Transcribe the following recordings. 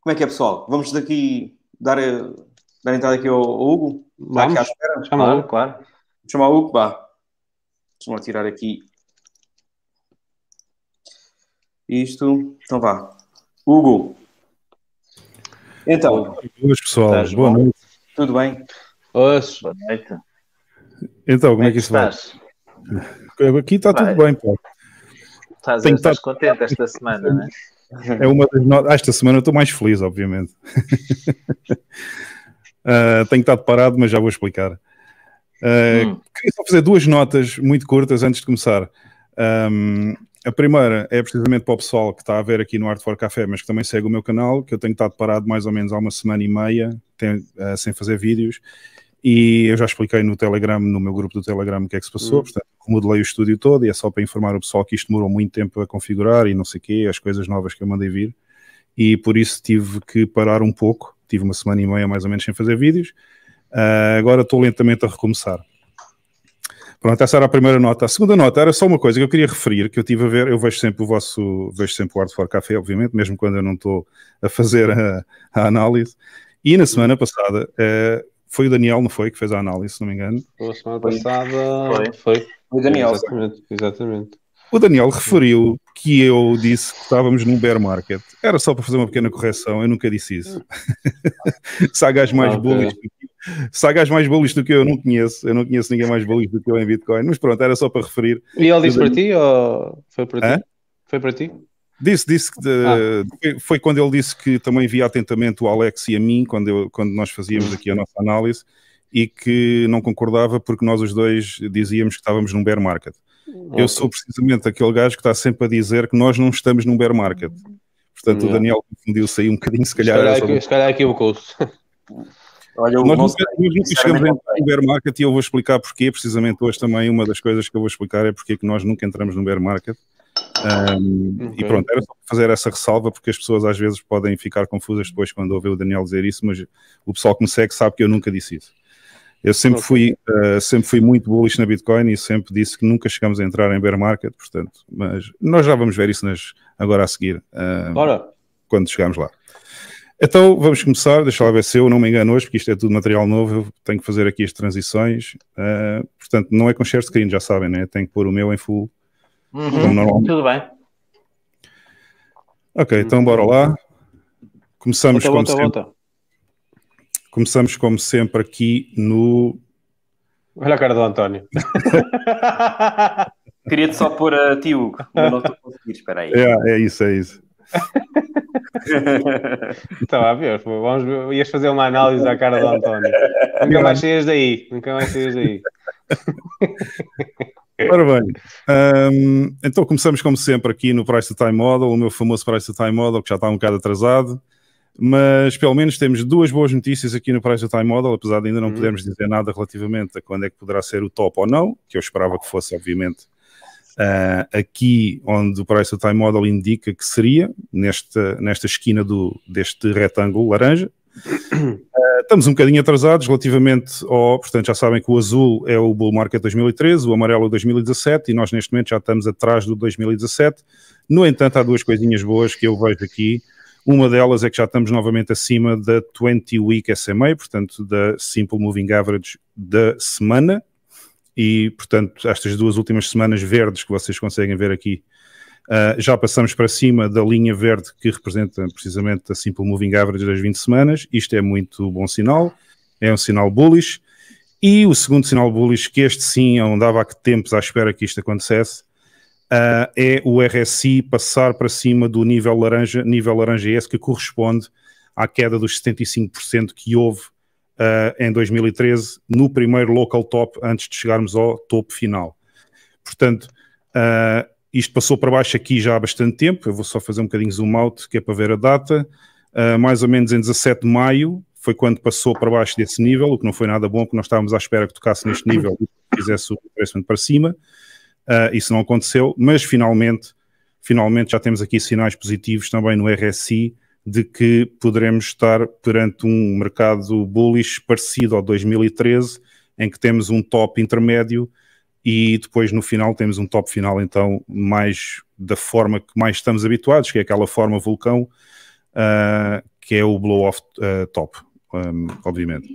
Como é que é, pessoal? Vamos daqui dar, dar entrada aqui ao, ao Hugo? Está aqui à Vamos. espera? Chama Claro, Hugo. claro. Vou chamar o Hugo, vá. Deixa-me tirar aqui isto. Então vá. Hugo. Então, Boas, pessoal. Estás Boa bom? noite. tudo bem? Oxe, Boa noite. Então, como é que isso vai? Aqui está tudo Vai. bem, pá. Estás, Tenho estás contente esta semana, não é? É uma das notas. Esta semana eu estou mais feliz, obviamente. Ah, tenho estado parado, mas já vou explicar. Ah, Hum. Queria só fazer duas notas muito curtas antes de começar. Ahm, a primeira é precisamente para o pessoal que está a ver aqui no Art for Café, mas que também segue o meu canal, que eu tenho estado parado mais ou menos há uma semana e meia, tem- ah, sem fazer vídeos. E eu já expliquei no Telegram, no meu grupo do Telegram, o que é que se passou. Hum. Portanto, remodelei o estúdio todo e é só para informar o pessoal que isto demorou muito tempo a configurar e não sei o quê, as coisas novas que eu mandei vir. E por isso tive que parar um pouco. Tive uma semana e meia mais ou menos sem fazer vídeos. Ah, agora estou lentamente a recomeçar. Pronto, essa era a primeira nota. A segunda nota era só uma coisa que eu queria referir, que eu tive a ver, eu vejo sempre o vosso, vejo sempre o Art for Café, obviamente, mesmo quando eu não estou a fazer a, a análise. E na semana passada, eh, foi o Daniel, não foi, que fez a análise, se não me engano. a semana Foi. passada Foi. foi. O Daniel. Exatamente, exatamente. O Daniel referiu que eu disse que estávamos num bear market. Era só para fazer uma pequena correção, eu nunca disse isso. se há gajos mais Ok. bullish do que gajos mais bullish do que eu, eu não conheço. Eu não conheço ninguém mais bullish do que eu em Bitcoin. Mas pronto, era só para referir. E ele disse para ti ou foi para Hã? ti? Foi para ti? Disse, disse que de- Ah. foi- foi quando ele disse que também via atentamente o Alex e a mim quando, eu- quando nós fazíamos aqui a nossa análise e que não concordava porque nós os dois dizíamos que estávamos num bear market. Eu Ok. sou precisamente aquele gajo que está sempre a dizer que nós não estamos num bear market. Portanto, o Yeah. Daniel confundiu-se aí um bocadinho, se Se calhar. calhar, se calhar aqui o curso. Olha, o Nós não nunca, sei, nós nunca chegamos a sinceramente, entrar no bear market e eu vou explicar porquê. Precisamente hoje também uma das coisas que eu vou explicar é porque é que nós nunca entramos no bear market. Um, E Ok. pronto, era só fazer essa ressalva porque as pessoas às vezes podem ficar confusas depois quando ouvem o Daniel dizer isso, mas o pessoal que me segue sabe que eu nunca disse isso. Eu sempre Ok. fui, uh, sempre fui muito bullish na Bitcoin e sempre disse que nunca chegamos a entrar em bear market, portanto, mas nós já vamos ver isso nas, agora a seguir. uh, quando chegarmos lá. Então vamos começar, deixa lá ver se eu não me engano hoje, porque isto é tudo material novo, eu tenho que fazer aqui as transições. Uh, portanto, não é com share screen, já sabem, né? tenho que pôr o meu em full, Uhum. Tudo bem. Ok, então bora lá. Começamos, Volta, como volta, sempre, volta. começamos como sempre aqui no. Olha a cara do António. Queria-te só pôr a ti, Hugo. Mas não estou a conseguir, espera aí. É, é isso, é isso. Estava a ver. Vamos ver. Ias fazer uma análise à cara do António. Nunca mais saías daí. Nunca mais saías daí. Ora bem, hum, então começamos como sempre aqui no Price to Time Model, o meu famoso Price to Time Model, que já está um bocado atrasado, mas pelo menos temos duas boas notícias aqui no Price to Time Model, apesar de ainda não Hum. podermos dizer nada relativamente a quando é que poderá ser o top ou não, que eu esperava que fosse, obviamente, ah, aqui onde o Price to Time Model indica que seria, nesta, nesta esquina do, deste retângulo laranja. Ah, estamos um bocadinho atrasados relativamente ao, portanto, já sabem que o azul é o Bull Market 2013, o amarelo é o 2017 e nós neste momento já estamos atrás do 2017. No entanto, há duas coisinhas boas que eu vejo aqui. Uma delas é que já estamos novamente acima da 20 Week SMA, portanto, da Simple Moving Average da semana. E, portanto, estas duas últimas semanas verdes que vocês conseguem ver aqui, ah, já passamos para cima da linha verde que representa precisamente a Simple Moving Average das 20 semanas. Isto é muito bom sinal, é um sinal bullish. E o segundo sinal bullish, que este sim, andava há que tempos à espera que isto acontecesse, ah, é o RSI passar para cima do nível laranja, nível laranja esse que corresponde à queda dos 75% que houve ah, em 2013 no primeiro local top antes de chegarmos ao topo final. Portanto, ah, isto passou para baixo aqui já há bastante tempo. Eu vou só fazer um bocadinho zoom out, que é para ver a data. Uh, mais ou menos em 17 de maio foi quando passou para baixo desse nível, o que não foi nada bom, porque nós estávamos à espera que tocasse neste nível e fizesse o crescimento para cima. Uh, isso não aconteceu, mas finalmente, finalmente já temos aqui sinais positivos também no RSI de que poderemos estar perante um mercado bullish parecido ao 2013, em que temos um top intermédio e depois no final temos um top final então mais da forma que mais estamos habituados, que é aquela forma vulcão, uh, que é o blow-off uh, top, um, obviamente.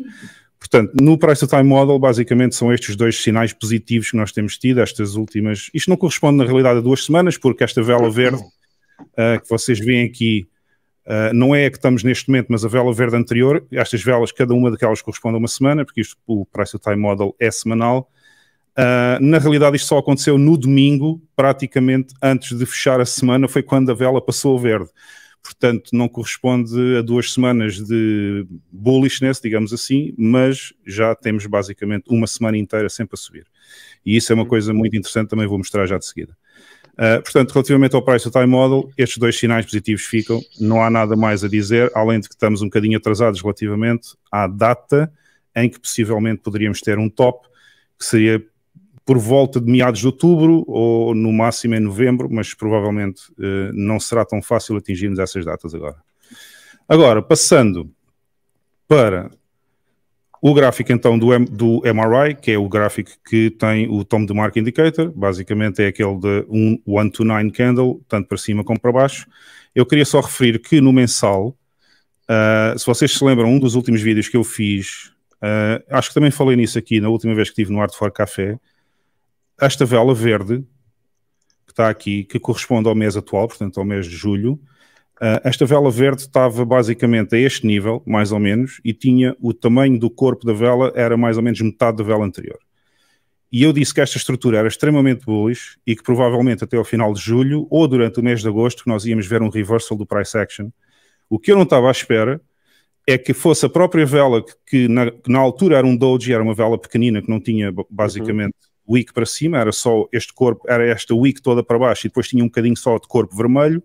Portanto, no Price to Time Model, basicamente são estes dois sinais positivos que nós temos tido, estas últimas. Isto não corresponde na realidade a duas semanas, porque esta vela verde uh, que vocês veem aqui uh, não é a que estamos neste momento, mas a vela verde anterior. Estas velas, cada uma daquelas corresponde a uma semana, porque isto, o Price to Time Model é semanal. Uh, na realidade, isto só aconteceu no domingo, praticamente antes de fechar a semana, foi quando a vela passou a verde portanto não corresponde a duas semanas de bullishness, digamos assim, mas já temos basicamente uma semana inteira sempre a subir. E isso é uma coisa muito interessante, também vou mostrar já de seguida. Uh, portanto, relativamente ao Price Time Model, estes dois sinais positivos ficam, não há nada mais a dizer, além de que estamos um bocadinho atrasados relativamente à data em que possivelmente poderíamos ter um top, que seria por volta de meados de outubro ou no máximo em novembro, mas provavelmente eh, não será tão fácil atingirmos essas datas agora. Agora, passando para o gráfico então do, M, do MRI, que é o gráfico que tem o Tom de Mark Indicator, basicamente é aquele de 1 to 9 candle, tanto para cima como para baixo. Eu queria só referir que no mensal, uh, se vocês se lembram, um dos últimos vídeos que eu fiz, uh, acho que também falei nisso aqui na última vez que estive no Art for Café, esta vela verde, que está aqui, que corresponde ao mês atual, portanto ao mês de julho, uh, esta vela verde estava basicamente a este nível, mais ou menos, e tinha o tamanho do corpo da vela, era mais ou menos metade da vela anterior. E eu disse que esta estrutura era extremamente bullish e que provavelmente até ao final de julho ou durante o mês de agosto nós íamos ver um reversal do price action. O que eu não estava à espera é que fosse a própria vela que, que, na, que na, altura era um doji, era uma vela pequenina que não tinha basicamente uhum wick para cima, era só este corpo, era esta wick toda para baixo e depois tinha um bocadinho só de corpo vermelho.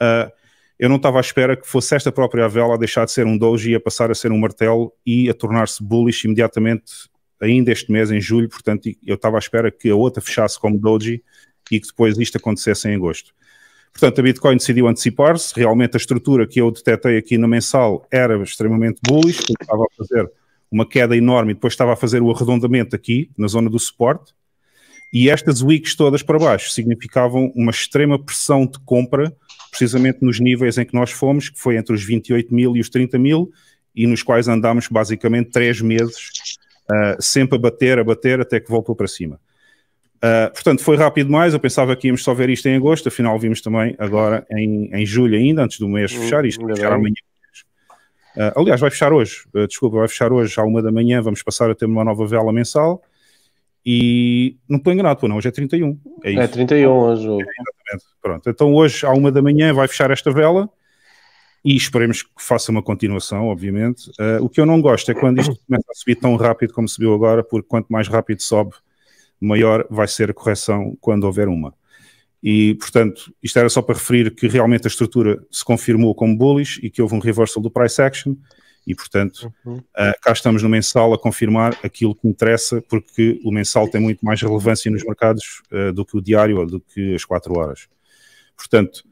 Uh, eu não estava à espera que fosse esta própria vela a deixar de ser um doji a passar a ser um martelo e a tornar-se bullish imediatamente ainda este mês, em julho, portanto eu estava à espera que a outra fechasse como doji e que depois isto acontecesse em agosto. Portanto, a Bitcoin decidiu antecipar-se, realmente a estrutura que eu detetei aqui no mensal era extremamente bullish, estava a fazer uma queda enorme e depois estava a fazer o arredondamento aqui, na zona do suporte, e estas wicks todas para baixo significavam uma extrema pressão de compra, precisamente nos níveis em que nós fomos, que foi entre os 28 mil e os 30 mil, e nos quais andámos basicamente três meses, uh, sempre a bater, a bater, até que voltou para cima. Uh, portanto, foi rápido demais. Eu pensava que íamos só ver isto em agosto, afinal, vimos também agora em, em julho, ainda antes do mês fechar. Isto fechar amanhã Uh, aliás, vai fechar hoje, uh, desculpa, vai fechar hoje à uma da manhã, vamos passar a ter uma nova vela mensal e não estou enganado, não, hoje é 31. É, isso. é 31 hoje. É, exatamente. Pronto, então hoje à uma da manhã vai fechar esta vela e esperemos que faça uma continuação, obviamente. Uh, o que eu não gosto é quando isto começa a subir tão rápido como subiu agora, porque quanto mais rápido sobe, maior vai ser a correção quando houver uma. E, portanto, isto era só para referir que realmente a estrutura se confirmou como bullish e que houve um reversal do price action. E, portanto, uhum. uh, cá estamos no mensal a confirmar aquilo que interessa, porque o mensal tem muito mais relevância nos mercados uh, do que o diário ou do que as 4 horas. Portanto,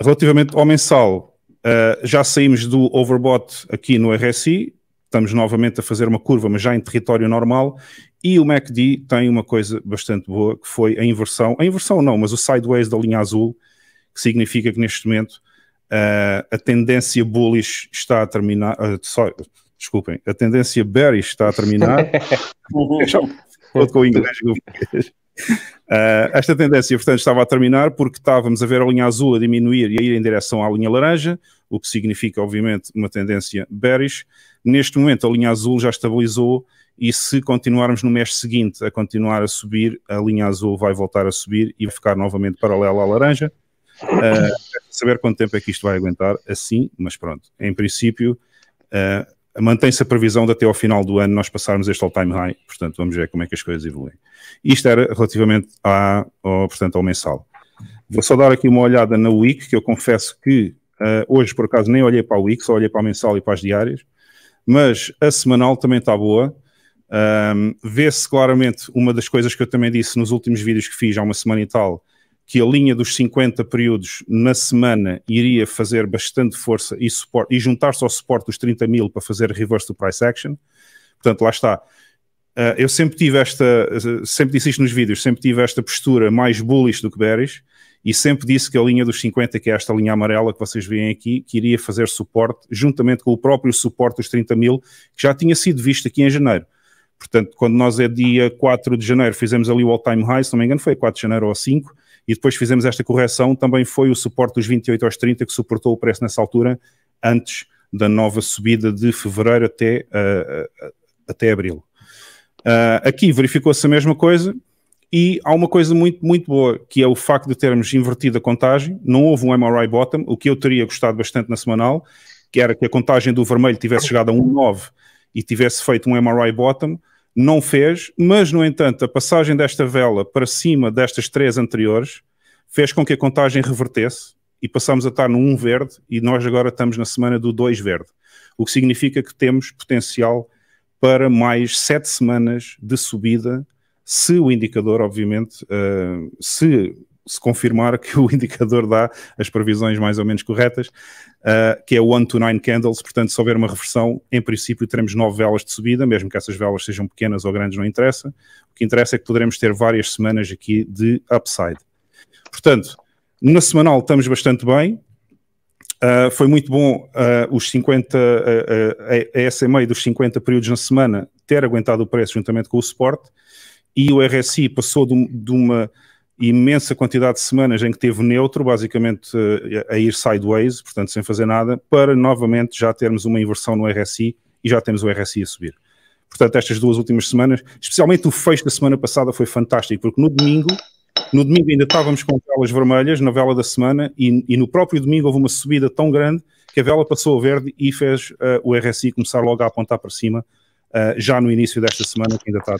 relativamente ao mensal, uh, já saímos do overbought aqui no RSI, estamos novamente a fazer uma curva, mas já em território normal, e o MACD tem uma coisa bastante boa, que foi a inversão, a inversão não, mas o sideways da linha azul, que significa que neste momento uh, a tendência bullish está a terminar, uh, sorry, desculpem, a tendência bearish está a terminar, todo com o inglês, Uh, esta tendência, portanto, estava a terminar porque estávamos a ver a linha azul a diminuir e a ir em direção à linha laranja, o que significa, obviamente, uma tendência bearish. Neste momento, a linha azul já estabilizou e se continuarmos no mês seguinte a continuar a subir, a linha azul vai voltar a subir e ficar novamente paralela à laranja. Uh, saber quanto tempo é que isto vai aguentar assim, mas pronto, em princípio, uh, mantém-se a previsão de até ao final do ano nós passarmos este all-time high, portanto vamos ver como é que as coisas evoluem. Isto era relativamente à, ao, portanto, ao mensal. Vou só dar aqui uma olhada na week, que eu confesso que uh, hoje por acaso nem olhei para a week, só olhei para a mensal e para as diárias, mas a semanal também está boa. Um, Vê-se claramente uma das coisas que eu também disse nos últimos vídeos que fiz há uma semana e tal, que a linha dos 50 períodos na semana iria fazer bastante força e, e juntar-se ao suporte dos 30 mil para fazer reverse to price action. Portanto, lá está. Uh, eu sempre tive esta, sempre disse isto nos vídeos, sempre tive esta postura mais bullish do que bearish e sempre disse que a linha dos 50, que é esta linha amarela que vocês veem aqui, que iria fazer suporte, juntamente com o próprio suporte dos 30 mil, que já tinha sido visto aqui em janeiro. Portanto, quando nós é dia 4 de janeiro, fizemos ali o all-time high, se não me engano foi 4 de janeiro ou 5, e depois fizemos esta correção, também foi o suporte dos 28 aos 30 que suportou o preço nessa altura, antes da nova subida de fevereiro até, uh, até abril. Uh, aqui verificou-se a mesma coisa e há uma coisa muito, muito boa, que é o facto de termos invertido a contagem. Não houve um MRI bottom, o que eu teria gostado bastante na semanal, que era que a contagem do vermelho tivesse chegado a 1,9 e tivesse feito um MRI bottom. Não fez, mas, no entanto, a passagem desta vela para cima destas três anteriores fez com que a contagem revertesse e passamos a estar no 1 verde e nós agora estamos na semana do 2 verde. O que significa que temos potencial para mais sete semanas de subida, se o indicador, obviamente, uh, se, se confirmar que o indicador dá as previsões mais ou menos corretas, uh, que é o 1 to 9 candles, portanto, se houver uma reversão, em princípio teremos nove velas de subida, mesmo que essas velas sejam pequenas ou grandes, não interessa. O que interessa é que poderemos ter várias semanas aqui de upside. Portanto, na semanal estamos bastante bem, Uh, foi muito bom uh, os 50, uh, a SMA dos 50 períodos na semana ter aguentado o preço juntamente com o suporte e o RSI passou de, de uma imensa quantidade de semanas em que teve neutro, basicamente a ir sideways, portanto sem fazer nada, para novamente já termos uma inversão no RSI e já temos o RSI a subir. Portanto, estas duas últimas semanas, especialmente o fecho da semana passada foi fantástico, porque no domingo no domingo ainda estávamos com velas vermelhas na vela da semana e, e, no próprio domingo houve uma subida tão grande que a vela passou a verde e fez uh, o RSI começar logo a apontar para cima uh, já no início desta semana que ainda está.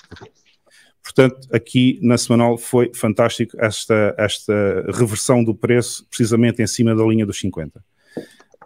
Portanto, aqui na semanal foi fantástico esta, esta reversão do preço precisamente em cima da linha dos 50. Uh,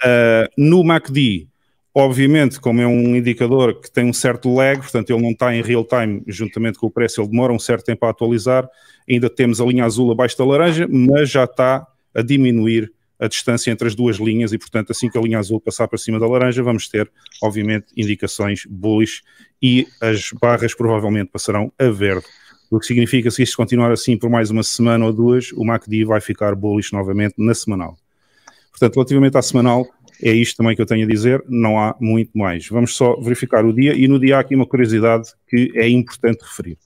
eh, no MACD, obviamente, como é um indicador que tem um certo lag, portanto ele não está em real time juntamente com o preço, ele demora um certo tempo a atualizar, ainda temos a linha azul abaixo da laranja, mas já está a diminuir a distância entre as duas linhas e, portanto, assim que a linha azul passar para cima da laranja, vamos ter, obviamente, indicações bullish e as barras provavelmente passarão a verde. O que significa se isto continuar assim por mais uma semana ou duas, o MACD vai ficar bullish novamente na semanal. Portanto, relativamente à semanal, é isto também que eu tenho a dizer, não há muito mais. Vamos só verificar o dia e no dia há aqui uma curiosidade que é importante referir.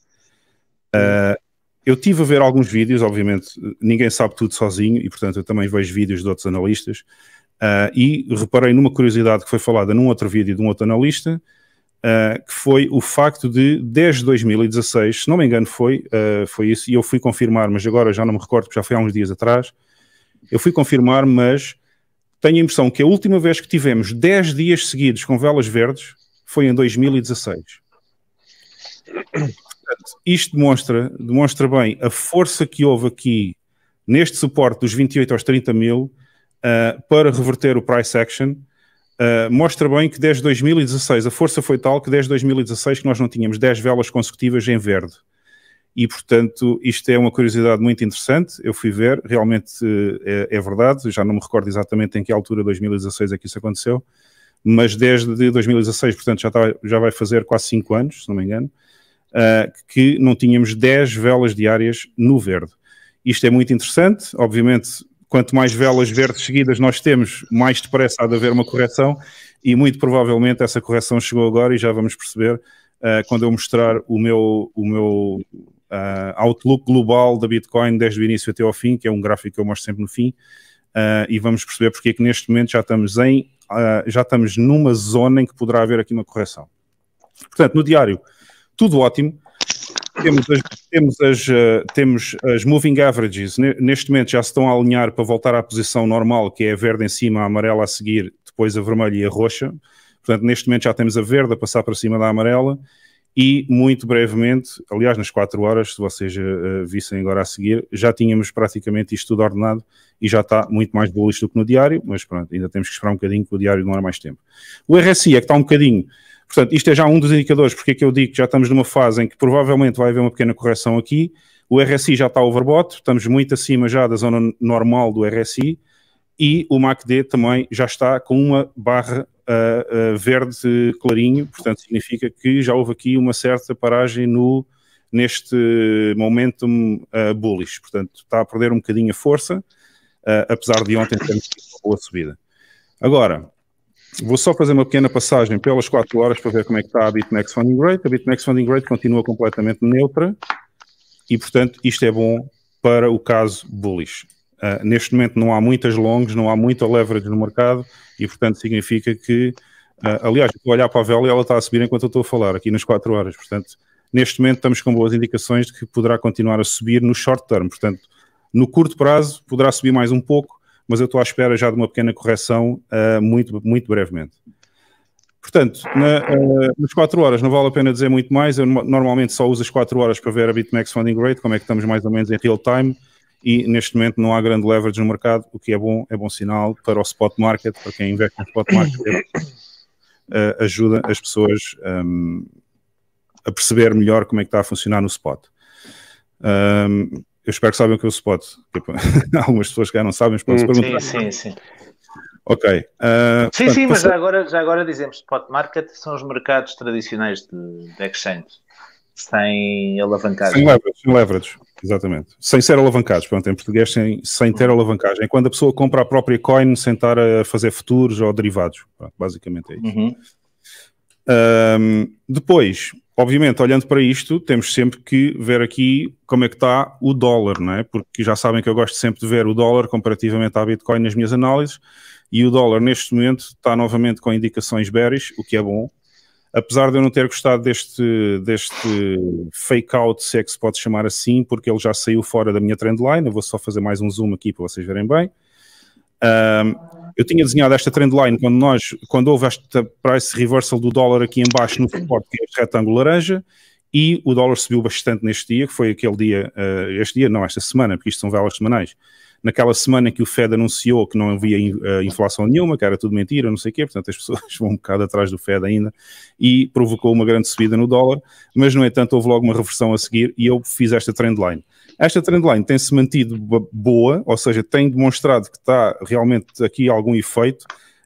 Uh, eu tive a ver alguns vídeos, obviamente ninguém sabe tudo sozinho e portanto eu também vejo vídeos de outros analistas uh, e reparei numa curiosidade que foi falada num outro vídeo de um outro analista uh, que foi o facto de desde 2016, se não me engano foi, uh, foi isso e eu fui confirmar, mas agora já não me recordo porque já foi há uns dias atrás eu fui confirmar, mas tenho a impressão que a última vez que tivemos 10 dias seguidos com velas verdes foi em 2016 isto demonstra, demonstra bem a força que houve aqui neste suporte dos 28 aos 30 mil uh, para reverter o price action. Uh, mostra bem que desde 2016 a força foi tal que desde 2016 que nós não tínhamos 10 velas consecutivas em verde. E, portanto, isto é uma curiosidade muito interessante. Eu fui ver, realmente é, é verdade. Já não me recordo exatamente em que altura, 2016, é que isso aconteceu. Mas desde 2016, portanto, já, está, já vai fazer quase 5 anos, se não me engano uh, que não tínhamos 10 velas diárias no verde. Isto é muito interessante, obviamente, quanto mais velas verdes seguidas nós temos, mais depressa há de haver uma correção, e muito provavelmente essa correção chegou agora e já vamos perceber uh, quando eu mostrar o meu, o meu uh, outlook global da Bitcoin desde o início até ao fim, que é um gráfico que eu mostro sempre no fim, uh, e vamos perceber porque é que neste momento já estamos em já estamos numa zona em que poderá haver aqui uma correção. Portanto, no diário, tudo ótimo. Temos as, temos as, uh, temos as moving averages, neste momento já se estão a alinhar para voltar à posição normal, que é a verde em cima, a amarela a seguir, depois a vermelha e a roxa. Portanto, neste momento já temos a verde a passar para cima da amarela e muito brevemente, aliás, nas 4 horas, se vocês uh, vissem agora a seguir, já tínhamos praticamente isto tudo ordenado e já está muito mais bullish do que no diário, mas pronto, ainda temos que esperar um bocadinho, que o diário demora mais tempo. O RSI é que está um bocadinho Portanto, isto é já um dos indicadores, porque é que eu digo que já estamos numa fase em que provavelmente vai haver uma pequena correção aqui. O RSI já está overbought, estamos muito acima já da zona normal do RSI e o MACD também já está com uma barra uh, uh, verde clarinho, portanto significa que já houve aqui uma certa paragem no, neste momentum uh, bullish, portanto está a perder um bocadinho a força, apesar de ontem termos uma boa subida. Agora, vou só fazer uma pequena passagem pelas 4 horas para ver como é que está a BitMEX Funding Rate. A BitMEX Funding Rate continua completamente neutra e, portanto, isto é bom para o caso bullish. Uh, neste momento não há muitas longas, não há muita leverage no mercado e, portanto, significa que, uh, aliás, a olhar para a vela e ela está a subir enquanto eu estou a falar, aqui nas 4 horas. Portanto, neste momento estamos com boas indicações de que poderá continuar a subir no short term. Portanto, no curto prazo poderá subir mais um pouco, mas eu estou à espera já de uma pequena correção uh, muito, muito brevemente. Portanto, na, uh, nas 4 horas não vale a pena dizer muito mais. Eu normalmente só uso as 4 horas para ver a BitMEX Funding Rate, como é que estamos mais ou menos em real time e neste momento não há grande leverage no mercado, o que é bom, é bom sinal para o spot market, para quem investe no spot market, uh, ajuda as pessoas um, a perceber melhor como é que está a funcionar no spot. Um, eu espero que saibam que é o spot. Algumas pessoas que já não sabem, mas podem hum, perguntar. Sim, sim, sim. Ok. Uh, sim, portanto, sim, mas já agora, já agora dizemos, spot market são os mercados tradicionais de, de exchange, sem alavancagem. Sem leverage, sem leverage. Exatamente. Sem ser alavancados, pronto, em português, sem, sem ter alavancagem. É quando a pessoa compra a própria coin sem estar a fazer futuros ou derivados. Pronto, basicamente é isso. Uhum. Um, depois, obviamente, olhando para isto, temos sempre que ver aqui como é que está o dólar, não é? Porque já sabem que eu gosto sempre de ver o dólar comparativamente à Bitcoin nas minhas análises, e o dólar neste momento está novamente com indicações bearish, o que é bom, apesar de eu não ter gostado deste, deste fake out, se é que se pode chamar assim, porque ele já saiu fora da minha trendline, eu vou só fazer mais um zoom aqui para vocês verem bem. Eu tinha desenhado esta trendline quando nós, quando houve esta price reversal do dólar aqui embaixo no suporte, que é este retângulo laranja, e o dólar subiu bastante neste dia, que foi aquele dia, uh, este dia, não, esta semana, porque isto são velas semanais, naquela semana que o Fed anunciou que não havia uh, inflação nenhuma, que era tudo mentira, não sei o quê, portanto as pessoas vão um bocado atrás do Fed ainda, e provocou uma grande subida no dólar, mas no entanto houve logo uma reversão a seguir e eu fiz esta trendline. Esta trendline tem-se mantido boa, ou seja, tem demonstrado que está realmente aqui algum efeito,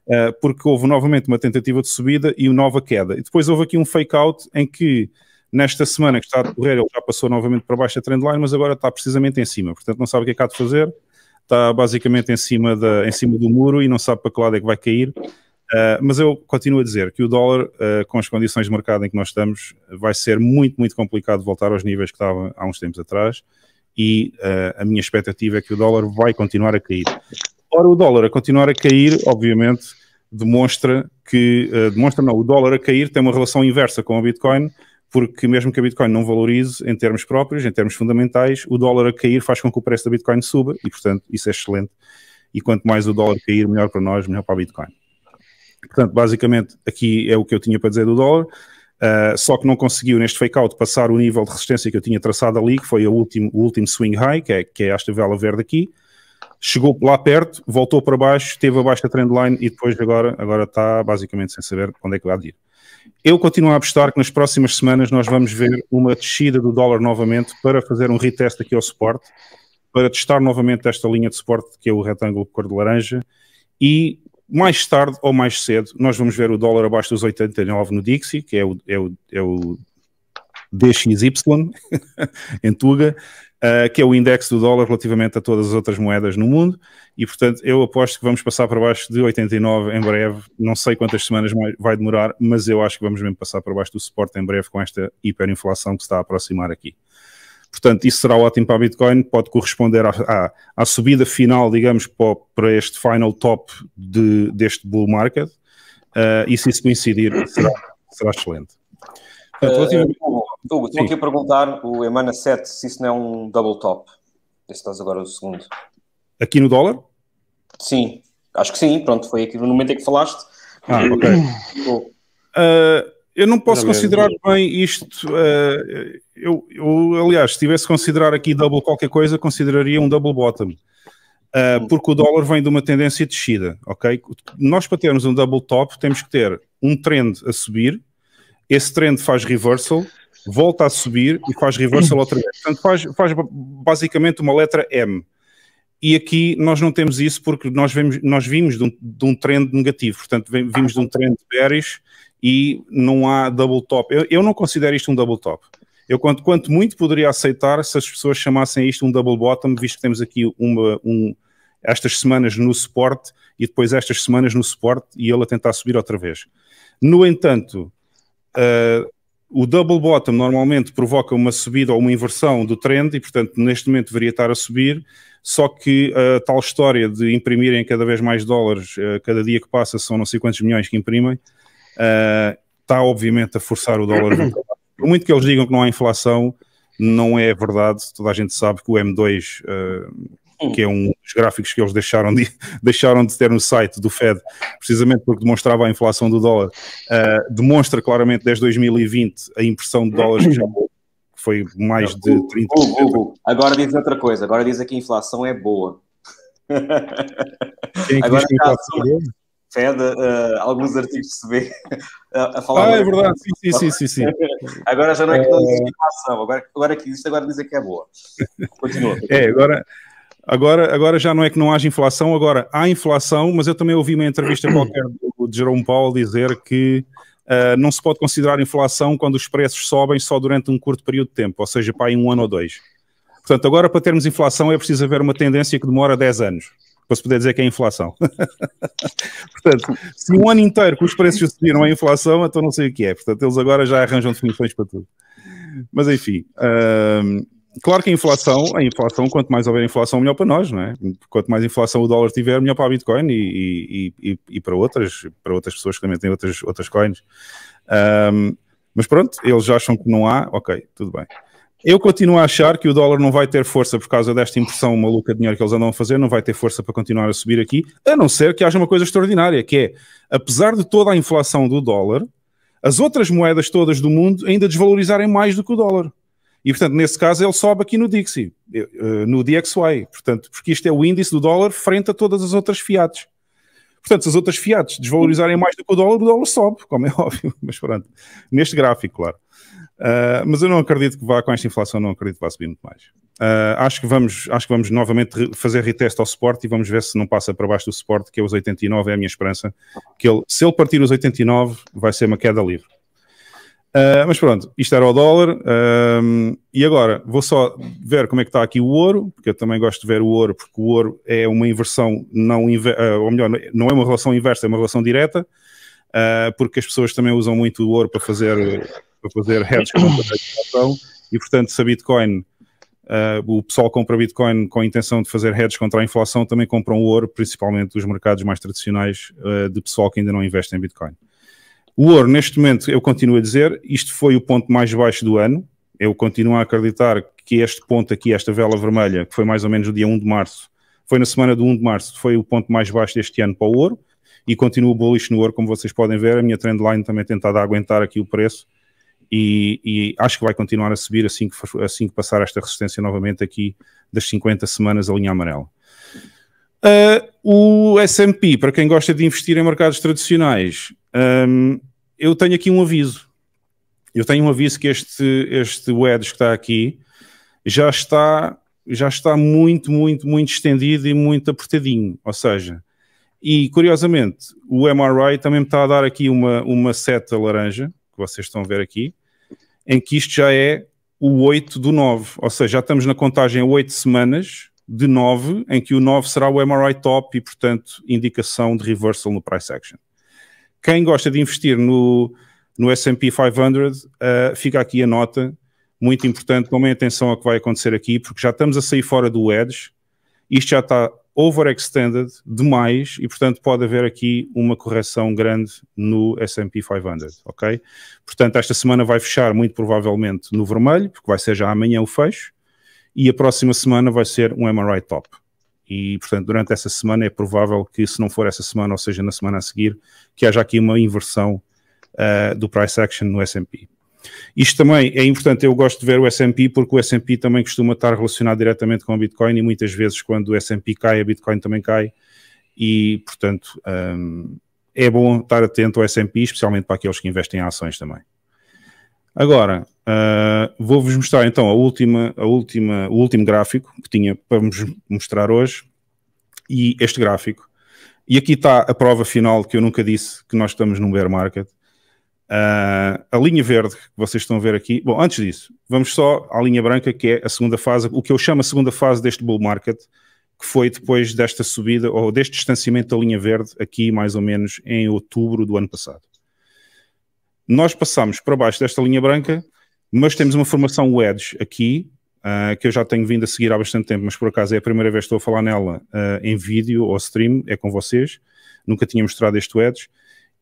uh, porque houve novamente uma tentativa de subida e uma nova queda. E depois houve aqui um fake out em que nesta semana que está a decorrer, ele já passou novamente para baixo da trendline, mas agora está precisamente em cima. Portanto, não sabe o que é que há de fazer está basicamente em cima, da, em cima do muro e não sabe para que lado é que vai cair. Uh, mas eu continuo a dizer que o dólar, uh, com as condições de mercado em que nós estamos, vai ser muito, muito complicado voltar aos níveis que estava há uns tempos atrás e uh, a minha expectativa é que o dólar vai continuar a cair. Ora, o dólar a continuar a cair, obviamente, demonstra que, demonstra não, o dólar a cair tem uma relação inversa com o Bitcoin, porque mesmo que a Bitcoin não valorize em termos próprios, em termos fundamentais, o dólar a cair faz com que o preço da Bitcoin suba e, portanto, isso é excelente. E quanto mais o dólar cair, melhor para nós, melhor para a Bitcoin. Portanto, basicamente, aqui é o que eu tinha para dizer do dólar. Uh, só que não conseguiu neste fake out passar o nível de resistência que eu tinha traçado ali, que foi o último, o último swing high, que é, que é esta vela verde aqui. Chegou lá perto, voltou para baixo, esteve abaixo da trendline e depois agora, agora está basicamente sem saber onde é que vai ir. Eu continuo a apostar que nas próximas semanas nós vamos ver uma descida do dólar novamente para fazer um retest aqui ao suporte, para testar novamente esta linha de suporte que é o retângulo cor de laranja. E mais tarde ou mais cedo nós vamos ver o dólar abaixo dos 89 no Dixie, que é o, é o, é o DXY em Tuga, uh, que é o index do dólar relativamente a todas as outras moedas no mundo, e portanto eu aposto que vamos passar para baixo de 89 em breve, não sei quantas semanas vai demorar, mas eu acho que vamos mesmo passar para baixo do suporte em breve com esta hiperinflação que se está a aproximar aqui. Portanto, isso será ótimo para a Bitcoin, pode corresponder à, à, à subida final, digamos, para, este final top de, deste bull market, uh, e se isso coincidir, será, será excelente. Portanto, uh, Hugo, estou aqui a perguntar, o Emana 7, se isso não é um double top. Esse estás agora o segundo. Aqui no dólar? Sim, acho que sim. Pronto, foi aqui no momento em que falaste. Ah, ok. Uh, eu não posso não considerar mesmo. bem isto. Uh, eu, eu, aliás, se tivesse considerar aqui double qualquer coisa, consideraria um double bottom. Uh, porque o dólar vem de uma tendência descida, ok? Nós, para termos um double top, temos que ter um trend a subir, esse trend faz reversal, volta a subir e faz reversal outra vez. Portanto, faz, faz basicamente uma letra M. e aqui nós não temos isso porque nós, vemos, nós vimos de um, de um trend negativo, portanto, vimos de um trend bearish e não há double top. Eu, eu não considero isto um double top. Eu, quanto, quanto muito, poderia aceitar se as pessoas chamassem isto um double bottom, visto que temos aqui uma, um, estas semanas no suporte e depois estas semanas no suporte e ele a tentar subir outra vez. No entanto, uh, o double bottom normalmente provoca uma subida ou uma inversão do trend e, portanto, neste momento deveria estar a subir, só que a tal história de imprimirem cada vez mais dólares, uh, cada dia que passa são não sei quantos milhões que imprimem, uh, está obviamente a forçar o dólar. Por muito que eles digam que não há inflação, não é verdade. Toda a gente sabe que o M2 que é um dos gráficos que eles deixaram de, deixaram de ter no site do Fed, precisamente porque demonstrava a inflação do dólar, uh, demonstra claramente desde 2020 a impressão de dólares que já foi mais de 30%. Uh, uh, agora diz outra coisa, agora diz que a inflação é boa. Quem é agora diz que a inflação é boa? Fed, uh, alguns artigos se vê a, a falar. Ah, é verdade, sim, sim, sim, sim, agora já não é que não existe inflação, agora, agora que existe, agora dizem que é boa. Continua. É, agora, Agora, agora já não é que não haja inflação, agora há inflação, mas eu também ouvi uma entrevista qualquer do, de Jerome Powell dizer que uh, não se pode considerar inflação quando os preços sobem só durante um curto período de tempo, ou seja, para aí um ano ou dois. Portanto, agora para termos inflação é preciso haver uma tendência que demora 10 anos para se poder dizer que é inflação. Portanto, se um ano inteiro que os preços subiram a inflação, então não sei o que é. Portanto, eles agora já arranjam definições para tudo. Mas enfim, uh, Claro que a inflação, a inflação, quanto mais houver inflação, melhor para nós, não é? Quanto mais inflação o dólar tiver, melhor para a Bitcoin e, e, e, e para outras, para outras pessoas que também têm outras, outras coins. Um, mas pronto, eles acham que não há, ok, tudo bem. Eu continuo a achar que o dólar não vai ter força por causa desta impressão maluca de dinheiro que eles andam a fazer, não vai ter força para continuar a subir aqui, a não ser que haja uma coisa extraordinária, que é, apesar de toda a inflação do dólar, as outras moedas todas do mundo ainda desvalorizarem mais do que o dólar. E, portanto, nesse caso, ele sobe aqui no Dixie, eh, no DXY. Portanto, porque isto é o índice do dólar frente a todas as outras fiates. Portanto, se as outras fiates desvalorizarem mais do que o dólar, o dólar sobe, como é óbvio. Mas pronto, neste gráfico, claro. Uh, mas eu não acredito que vá com esta inflação, não acredito que vá subir muito mais. Uh, acho, que vamos, acho que vamos novamente fazer reteste ao suporte e vamos ver se não passa para baixo do suporte, que é os 89, é a minha esperança. Que ele, se ele partir os 89, vai ser uma queda livre. Uh, mas pronto, isto era o dólar. E agora vou só ver como é que está aqui o ouro, porque eu também gosto de ver o ouro, porque o ouro é uma inversão, não uh, ou melhor, não é uma relação inversa, é uma relação direta, porque as pessoas também usam muito o ouro para fazer, para fazer hedge contra a inflação, e portanto, se a Bitcoin, o pessoal compra Bitcoin com a intenção de fazer hedge contra a inflação, também compram ouro, principalmente os mercados mais tradicionais de pessoal que ainda não investe em Bitcoin. O ouro, neste momento, eu continuo a dizer, isto foi o ponto mais baixo do ano. Eu continuo a acreditar que este ponto aqui, esta vela vermelha, que foi mais ou menos o dia 1 de março, foi na semana do 1 de março, foi o ponto mais baixo deste ano para o ouro. E continuo bullish no ouro, como vocês podem ver. A minha trendline também tem tentado aguentar aqui o preço. E, e, acho que vai continuar a subir assim que, assim que passar esta resistência novamente aqui das 50 semanas a linha amarela. Uh, o S&P, para quem gosta de investir em mercados tradicionais, um, eu tenho aqui um aviso. Eu tenho um aviso que este, este wedge que está aqui já está, já está muito, muito, muito estendido e muito apertadinho. Ou seja, e curiosamente, o MRI também me está a dar aqui uma, uma seta laranja, que vocês estão a ver aqui, em que isto já é o 8 do 9. Ou seja, já estamos na contagem 8 semanas de 9, em que o 9 será o MRI top e, portanto, indicação de reversal no price action. Quem gosta de investir no, no S&P 500, uh, fica aqui a nota, muito importante, tomem atenção ao que vai acontecer aqui, porque já estamos a sair fora do edge, isto já está overextended demais e, portanto, pode haver aqui uma correção grande no S&P 500, ok? Portanto, esta semana vai fechar muito provavelmente no vermelho, porque vai ser já amanhã o fecho, e a próxima semana vai ser um MRI top e, portanto, durante essa semana é provável que, se não for essa semana, ou seja, na semana a seguir, que haja aqui uma inversão uh, do price action no S&P. Isto também é importante, eu gosto de ver o S&P porque o S&P também costuma estar relacionado diretamente com o Bitcoin e muitas vezes quando o S&P cai, a Bitcoin também cai e, portanto, um, é bom estar atento ao S&P, especialmente para aqueles que investem em ações também. Agora, Uh, Vou-vos mostrar então a última, a última, o último gráfico que tinha para vos mostrar hoje e este gráfico. E aqui está a prova final que eu nunca disse que nós estamos num bear market. Uh, a linha verde que vocês estão a ver aqui. Bom, antes disso, vamos só à linha branca, que é a segunda fase, o que eu chamo a segunda fase deste bull market, que foi depois desta subida ou deste distanciamento da linha verde, aqui mais ou menos em outubro do ano passado. Nós passamos para baixo desta linha branca, mas temos uma formação wedge aqui, uh, que eu já tenho vindo a seguir há bastante tempo, mas por acaso é a primeira vez que estou a falar nela uh, em vídeo ou stream, é com vocês. Nunca tinha mostrado este wedge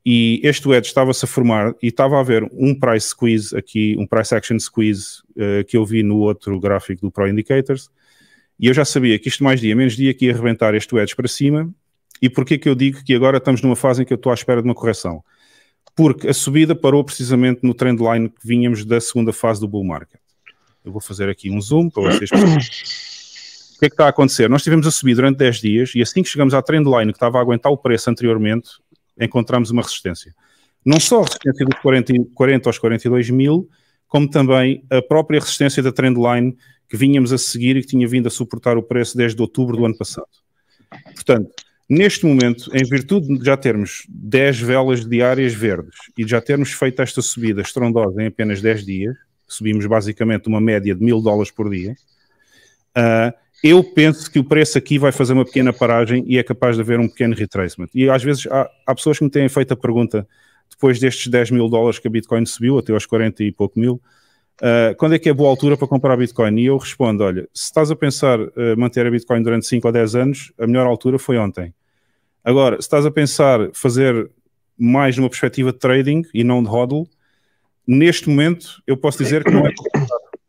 e este wedge estava-se a formar e estava a haver um price squeeze aqui, um price action squeeze uh, que eu vi no outro gráfico do Pro Indicators e eu já sabia que isto mais dia, menos dia que ia arrebentar este wedge para cima e porquê que eu digo que agora estamos numa fase em que eu estou à espera de uma correção? Porque a subida parou precisamente no trendline que vínhamos da segunda fase do bull market. Eu vou fazer aqui um zoom para vocês. O que é que está a acontecer? Nós tivemos a subir durante 10 dias e assim que chegamos à trendline que estava a aguentar o preço anteriormente, encontramos uma resistência. Não só a resistência dos 40, 40 aos 42 mil, como também a própria resistência da trendline que vínhamos a seguir e que tinha vindo a suportar o preço desde outubro do ano passado. Portanto, neste momento, em virtude de já termos 10 velas diárias verdes e de já termos feito esta subida estrondosa em apenas 10 dias, subimos basicamente uma média de mil dólares por dia, uh, eu penso que o preço aqui vai fazer uma pequena paragem e é capaz de haver um pequeno retracement. E às vezes há, há pessoas que me têm feito a pergunta, depois destes 10 mil dólares que a Bitcoin subiu, até aos 40 e pouco mil, uh, quando é que é boa altura para comprar Bitcoin? E eu respondo, olha, se estás a pensar uh, manter a Bitcoin durante 5 ou 10 anos, a melhor altura foi ontem. Agora, se estás a pensar fazer mais numa perspectiva de trading e não de hodl, neste momento eu posso dizer que não é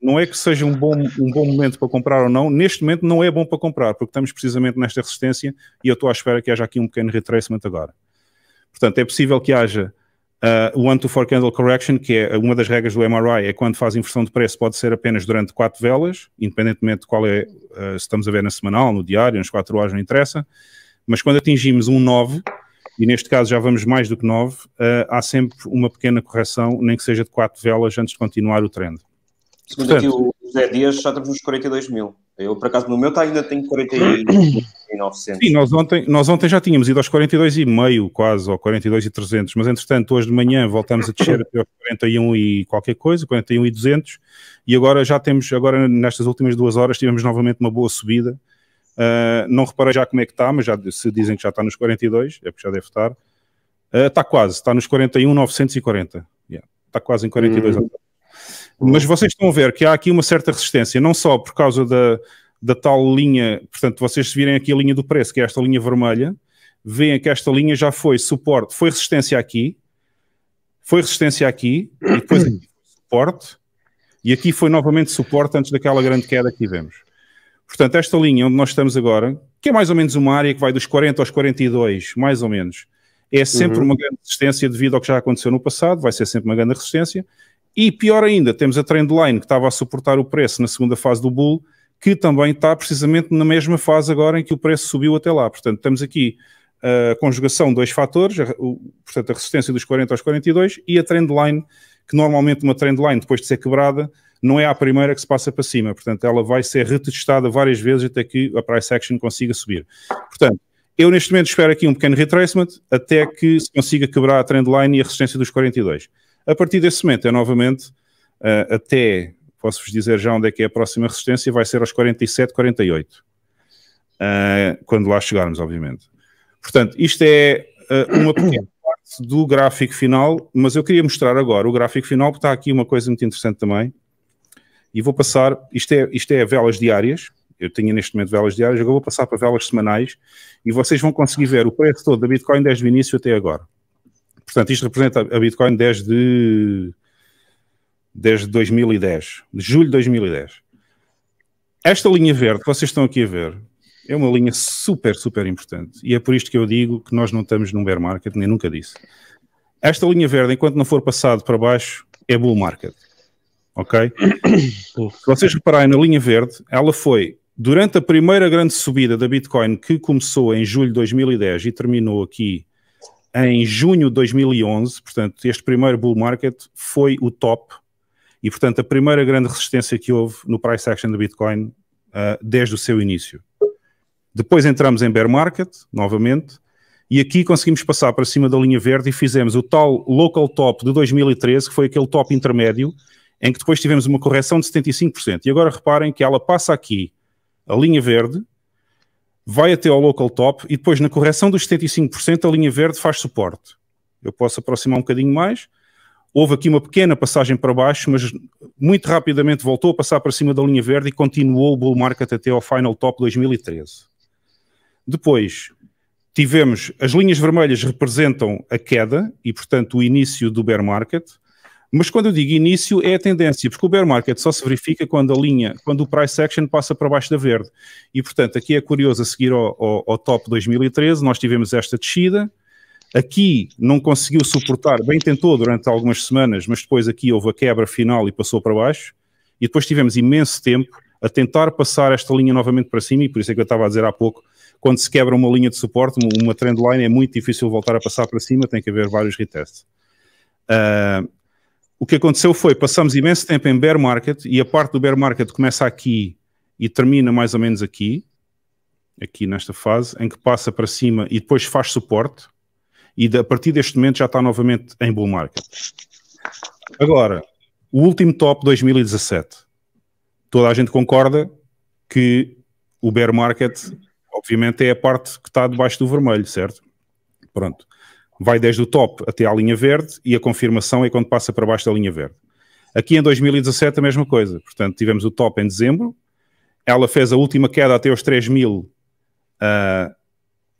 não é que seja um bom, um bom momento para comprar ou não, neste momento não é bom para comprar, porque estamos precisamente nesta resistência e eu estou à espera que haja aqui um pequeno retracement agora. Portanto, é possível que haja uh, o one to four candle correction, que é uma das regras do MRI, é quando faz inversão de preço, pode ser apenas durante quatro velas, independentemente de qual é, uh, se estamos a ver na semanal, no diário, nas quatro horas, não interessa. Mas quando atingimos um 9, e neste caso já vamos mais do que 9, uh, há sempre uma pequena correção, nem que seja de quatro velas, antes de continuar o trend. Segundo Portanto, aqui o José Dias, já estamos nos 42 mil. Eu, por acaso, no meu tá, ainda tenho 4900. Sim, nós ontem, nós ontem já tínhamos ido aos 42,5 quase, ou 42,300, mas entretanto, hoje de manhã voltamos a descer até aos 41 e qualquer coisa, 41,200, e agora já temos, agora nestas últimas duas horas, tivemos novamente uma boa subida. Uh, não reparei já como é que está, mas já se dizem que já está nos 42, é porque já deve estar. Uh, está quase, está nos 41,940. Yeah, está quase em 42. Hum. Mas vocês estão a ver que há aqui uma certa resistência, não só por causa da, da tal linha, portanto, vocês virem aqui a linha do preço, que é esta linha vermelha, veem que esta linha já foi suporte, foi resistência aqui, foi resistência aqui, e depois aqui foi suporte, e aqui foi novamente suporte antes daquela grande queda que tivemos. Portanto, esta linha onde nós estamos agora, que é mais ou menos uma área que vai dos 40 aos 42, mais ou menos, é sempre uhum. uma grande resistência devido ao que já aconteceu no passado, vai ser sempre uma grande resistência, e pior ainda, temos a trendline que estava a suportar o preço na segunda fase do bull, que também está precisamente na mesma fase agora em que o preço subiu até lá. Portanto, temos aqui a conjugação de dois fatores, a, portanto, a resistência dos 40 aos 42 e a trendline, que normalmente uma trendline, depois de ser quebrada, não é a primeira que se passa para cima. Portanto, ela vai ser retestada várias vezes até que a price action consiga subir. Portanto, eu neste momento espero aqui um pequeno retracement até que se consiga quebrar a trendline e a resistência dos 42. A partir desse momento, é novamente uh, até, posso-vos dizer já onde é que é a próxima resistência, vai ser aos 47, 48. Uh, quando lá chegarmos, obviamente. Portanto, isto é uh, uma pequena parte do gráfico final, mas eu queria mostrar agora o gráfico final, porque está aqui uma coisa muito interessante também. E vou passar, isto é, isto é velas diárias, eu tinha neste momento velas diárias, agora vou passar para velas semanais e vocês vão conseguir ver o preço todo da Bitcoin desde o início até agora. Portanto, isto representa a Bitcoin desde, desde 2010, de julho de 2010. Esta linha verde que vocês estão aqui a ver é uma linha super, super importante. E é por isto que eu digo que nós não estamos num bear market, nem nunca disse. Esta linha verde, enquanto não for passado para baixo, é bull market. Ok? Se vocês repararem na linha verde, ela foi durante a primeira grande subida da Bitcoin que começou em julho de 2010 e terminou aqui em junho de 2011, portanto, este primeiro bull market foi o top e, portanto, a primeira grande resistência que houve no price action do Bitcoin uh, desde o seu início. Depois entramos em bear market, novamente, e aqui conseguimos passar para cima da linha verde e fizemos o tal local top de 2013, que foi aquele top intermédio, em que depois tivemos uma correção de 75%. E agora reparem que ela passa aqui a linha verde, vai até ao local top e depois na correção dos 75% a linha verde faz suporte. Eu posso aproximar um bocadinho mais. Houve aqui uma pequena passagem para baixo, mas muito rapidamente voltou a passar para cima da linha verde e continuou o bull market até ao final top 2013. Depois, tivemos as linhas vermelhas representam a queda e, portanto, o início do bear market. Mas quando eu digo início, é a tendência, porque o bear market só se verifica quando a linha, quando o price action passa para baixo da verde. E, portanto, aqui é curioso, a seguir ao, ao, ao top 2013, nós tivemos esta descida. Aqui não conseguiu suportar, bem tentou durante algumas semanas, mas depois aqui houve a quebra final e passou para baixo. E depois tivemos imenso tempo a tentar passar esta linha novamente para cima, e por isso é que eu estava a dizer há pouco quando se quebra uma linha de suporte, uma trendline, é muito difícil voltar a passar para cima, tem que haver vários retests. Uh, o que aconteceu foi, passamos imenso tempo em bear market, e a parte do bear market começa aqui e termina mais ou menos aqui, aqui nesta fase, em que passa para cima e depois faz suporte, e a partir deste momento já está novamente em bull market. Agora, o último top 2017. Toda a gente concorda que o bear market obviamente é a parte que está debaixo do vermelho, certo? Pronto. Vai desde o top até à linha verde e a confirmação é quando passa para baixo da linha verde. Aqui em 2017 a mesma coisa. Portanto, tivemos o top em dezembro, ela fez a última queda até aos 3 mil uh,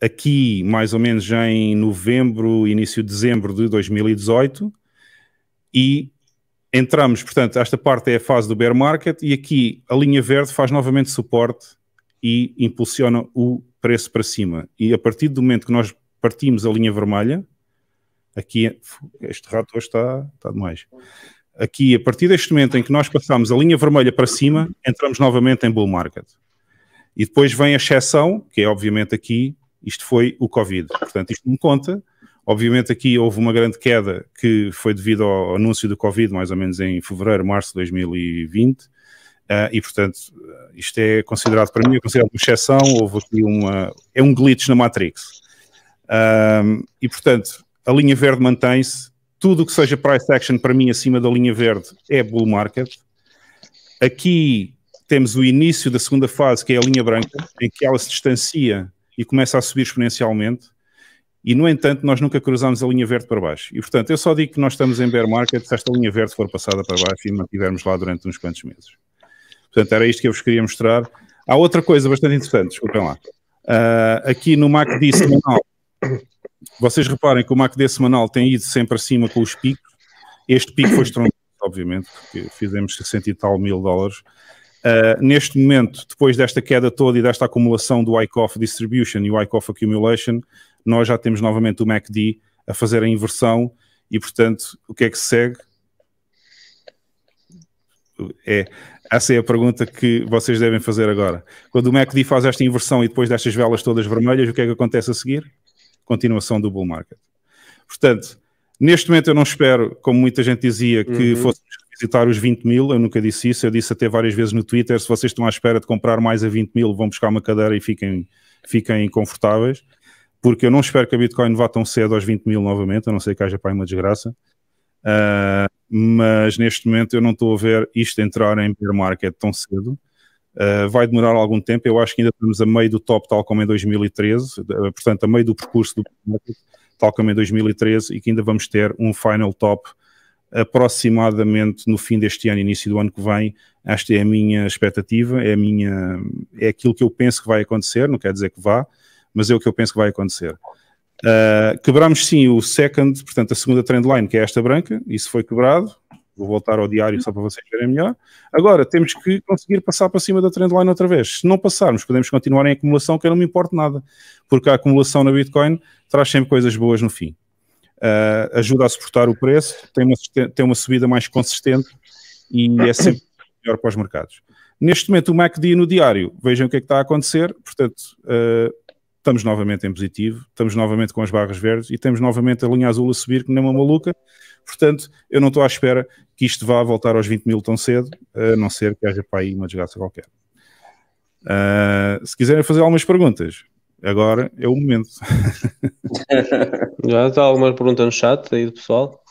aqui mais ou menos já em novembro, início de dezembro de 2018 e entramos, portanto, esta parte é a fase do bear market e aqui a linha verde faz novamente suporte e impulsiona o preço para cima. E a partir do momento que nós partimos a linha vermelha, aqui este rato hoje está, está demais. Aqui, a partir deste momento em que nós passamos a linha vermelha para cima, entramos novamente em bull market. E depois vem a exceção, que é obviamente aqui, isto foi o Covid. Portanto, isto me conta. Obviamente aqui houve uma grande queda que foi devido ao anúncio do Covid, mais ou menos em fevereiro, março de 2020. Uh, e, portanto, isto é considerado, para mim, é considerado uma exceção. Houve aqui uma. É um glitch na Matrix. Um, e, portanto, a linha verde mantém-se. Tudo o que seja price action, para mim, acima da linha verde, é bull market. Aqui temos o início da segunda fase, que é a linha branca, em que ela se distancia e começa a subir exponencialmente. E, no entanto, nós nunca cruzamos a linha verde para baixo. E, portanto, eu só digo que nós estamos em bear market se esta linha verde for passada para baixo e mantivermos lá durante uns quantos meses. Portanto, era isto que eu vos queria mostrar. Há outra coisa bastante interessante, desculpem lá. Uh, aqui no MACD semanal, vocês reparem que o MACD semanal tem ido sempre acima com os picos. Este pico foi estrondoso, obviamente, porque fizemos 60 e tal mil dólares. Uh, neste momento, depois desta queda toda e desta acumulação do ICOF Distribution e o ICOF Accumulation, nós já temos novamente o MACD a fazer a inversão e, portanto, o que é que se segue? É essa é a pergunta que vocês devem fazer agora. Quando o MACD faz esta inversão e depois destas velas todas vermelhas, o que é que acontece a seguir? Continuação do bull market. Portanto, neste momento eu não espero, como muita gente dizia, que uhum. fôssemos visitar os 20 mil, eu nunca disse isso, eu disse até várias vezes no Twitter, se vocês estão à espera de comprar mais a 20 mil, vão buscar uma cadeira e fiquem, fiquem confortáveis, porque eu não espero que a Bitcoin vá tão cedo aos 20 mil novamente, a não ser que haja para aí uma desgraça. Uh, mas neste momento eu não estou a ver isto entrar em bear market tão cedo. Uh, vai demorar algum tempo, eu acho que ainda estamos a meio do top, tal como em 2013, uh, portanto, a meio do percurso do tal como em 2013, e que ainda vamos ter um final top aproximadamente no fim deste ano, início do ano que vem. Esta é a minha expectativa, é, a minha, é aquilo que eu penso que vai acontecer, não quer dizer que vá, mas é o que eu penso que vai acontecer. Uh, quebramos sim o second, portanto a segunda trendline, que é esta branca, isso foi quebrado. Vou voltar ao diário só para vocês verem melhor. Agora temos que conseguir passar para cima da trendline outra vez. Se não passarmos, podemos continuar em acumulação, que eu não me importa nada, porque a acumulação na Bitcoin traz sempre coisas boas no fim. Uh, ajuda a suportar o preço, tem uma, tem uma subida mais consistente e é sempre melhor para os mercados. Neste momento, o MACD no diário, vejam o que é que está a acontecer, portanto, uh, estamos novamente em positivo, estamos novamente com as barras verdes e temos novamente a linha azul a subir que nem uma maluca, Portanto, eu não estou à espera que isto vá voltar aos 20 mil tão cedo, a não ser que haja para aí uma desgraça qualquer. Uh, se quiserem fazer algumas perguntas, agora é o momento. Já está alguma pergunta no chat aí do pessoal?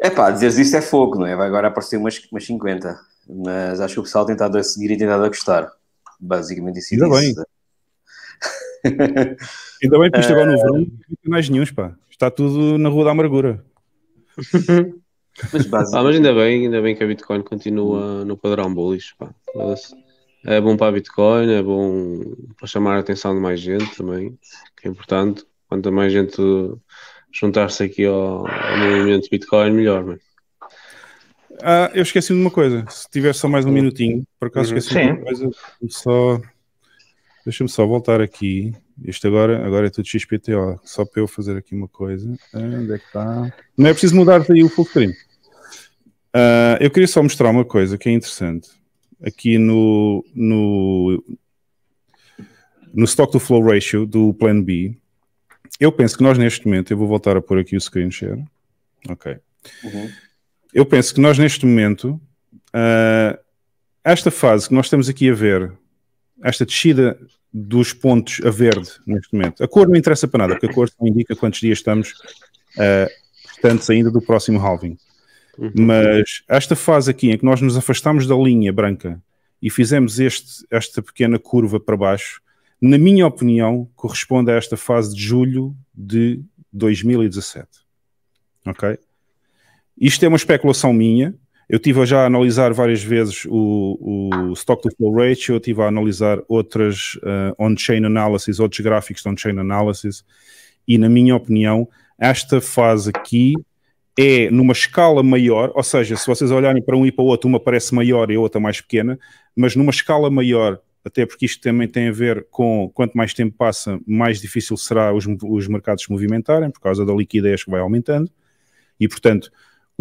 É pá, dizeres isso é fogo, não é? Vai agora aparecer umas, umas 50. Mas acho que o pessoal tem estado a seguir e tem estado a gostar. Basicamente isso. Ainda bem. Ainda bem, porque isto agora no verão não tem mais nenhum, pá. Está tudo na rua da amargura. Mas, basicamente... ah, mas ainda bem, ainda bem que a Bitcoin continua no padrão bullish, pá. É bom para a Bitcoin, é bom para chamar a atenção de mais gente também, que é importante. Quanto mais gente juntar-se aqui ao, ao movimento Bitcoin, melhor, mano. Ah, eu esqueci de uma coisa. Se tiver só mais um minutinho, por acaso uhum. esqueci de uma coisa. Só... Deixa-me só voltar aqui. Isto agora, agora é tudo XPTO. Só para eu fazer aqui uma coisa. Onde é que está? Não é preciso mudar aí o full screen. Uh, eu queria só mostrar uma coisa que é interessante. Aqui no, no, no Stock to Flow Ratio do Plan B, eu penso que nós neste momento, eu vou voltar a pôr aqui o screen share. Ok. Uhum. Eu penso que nós neste momento, uh, esta fase que nós estamos aqui a ver, esta descida dos pontos a verde neste momento, a cor não interessa para nada, porque a cor só indica quantos dias estamos uh, distantes ainda do próximo halving. Uhum. Mas esta fase aqui em que nós nos afastamos da linha branca e fizemos este, esta pequena curva para baixo, na minha opinião, corresponde a esta fase de julho de 2017. Ok? Isto é uma especulação minha. Eu estive já a analisar várias vezes o, o Stock to Flow Ratio, eu estive a analisar outras uh, on-chain analysis, outros gráficos de on-chain analysis, e na minha opinião, esta fase aqui é numa escala maior, ou seja, se vocês olharem para um e para o outro, uma parece maior e a outra mais pequena, mas numa escala maior, até porque isto também tem a ver com quanto mais tempo passa, mais difícil será os, os mercados se movimentarem, por causa da liquidez que vai aumentando, e portanto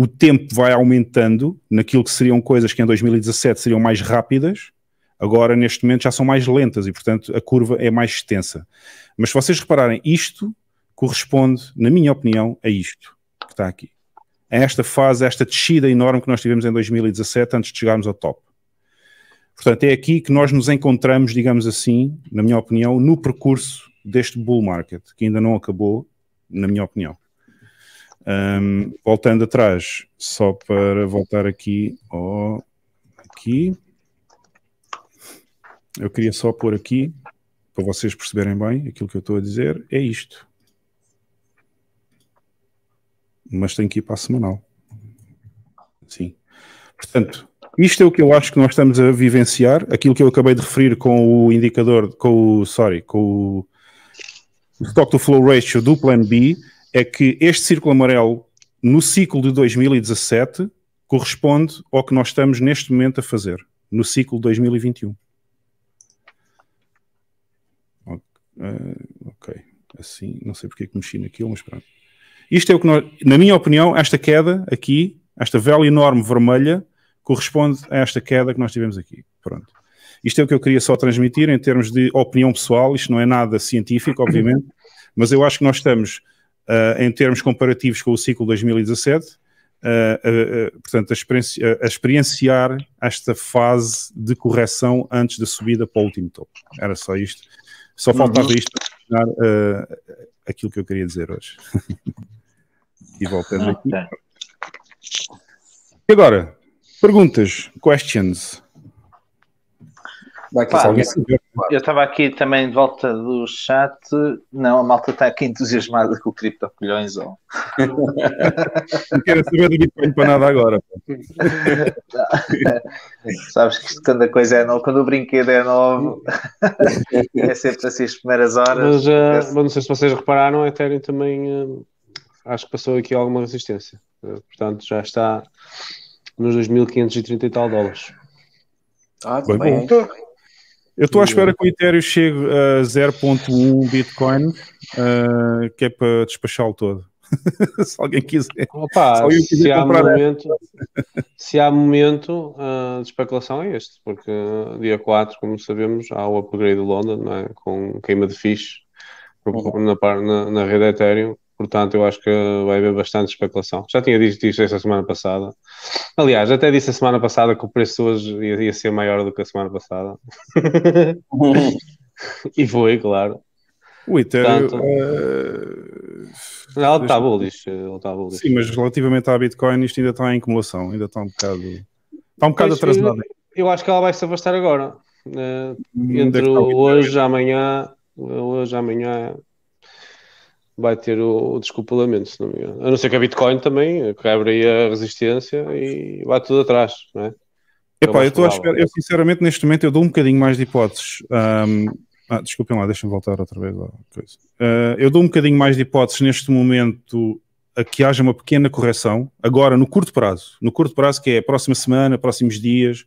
o tempo vai aumentando naquilo que seriam coisas que em 2017 seriam mais rápidas, agora neste momento já são mais lentas e, portanto, a curva é mais extensa. Mas se vocês repararem, isto corresponde, na minha opinião, a isto que está aqui. A esta fase, a esta descida enorme que nós tivemos em 2017 antes de chegarmos ao top. Portanto, é aqui que nós nos encontramos, digamos assim, na minha opinião, no percurso deste bull market, que ainda não acabou, na minha opinião. Um, voltando atrás, só para voltar aqui, aqui. Eu queria só pôr aqui, para vocês perceberem bem aquilo que eu estou a dizer, é isto. Mas tem que ir para a semanal. Sim. Portanto, isto é o que eu acho que nós estamos a vivenciar, aquilo que eu acabei de referir com o indicador, com o, sorry, com o stock to flow ratio do Plan B, é que este círculo amarelo no ciclo de 2017 corresponde ao que nós estamos neste momento a fazer no ciclo de 2021. ok, assim, não sei porque é que mexi naquilo, mas pronto. Isto é o que nós, na minha opinião, esta queda aqui, esta vela enorme vermelha, corresponde a esta queda que nós tivemos aqui. Pronto. Isto é o que eu queria só transmitir em termos de opinião pessoal, isto não é nada científico, obviamente, mas eu acho que nós estamos uh, em termos comparativos com o ciclo 2017, uh, uh, portanto, a, a, experienciar esta fase de correção antes da subida para o último topo. Era só isto. Só faltava uhum. isto para terminar aquilo que eu queria dizer hoje. e voltando aqui. E agora, perguntas, questions. Vai Pá, eu estava aqui também de volta do chat. Não, a malta está aqui entusiasmada com o criptocolhões. Ou... não quero saber do Bitcoin para nada agora. Sabes que quando a coisa é nova, quando o brinquedo é novo, é sempre assim as primeiras horas. Mas, uh, não sei se vocês repararam, a Ethereum também uh, acho que passou aqui alguma resistência. Uh, portanto, já está nos 2.530 e tal dólares. Ah, bem. bem. Eu estou à espera que o Ethereum chegue a 0.1 Bitcoin, uh, que é para despachá-lo todo. se alguém quiser. Opa, se, alguém quiser se, há momento, se há momento uh, de especulação é este, porque dia 4, como sabemos, há o upgrade de London, é? com queima de fixe na, na, na rede Ethereum, portanto eu acho que vai haver bastante especulação. Já tinha dito isto esta semana passada. Aliás, até disse a semana passada que o preço hoje ia, ia ser maior do que a semana passada. e foi, claro. O Ethereum. Portanto, uh... Ela está bullish, ela está bullish. Sim, mas relativamente à Bitcoin, isto ainda está em acumulação, ainda está um bocado. Está um bocado atrasado. Eu, eu, acho que ela vai se afastar agora. Uh, entre hoje, amanhã, hoje, amanhã vai ter o, o descopulamento, se não me engano. A não ser que a Bitcoin também quebre aí a resistência e vai tudo atrás, não é? Epá, eu estou a esperar, eu sinceramente neste momento eu dou um bocadinho mais de hipóteses. Um, ah, desculpem lá, deixem-me voltar outra vez à coisa. Uh, eu dou um bocadinho mais de hipóteses neste momento a que haja uma pequena correção, agora no curto prazo. No curto prazo, que é a próxima semana, próximos dias,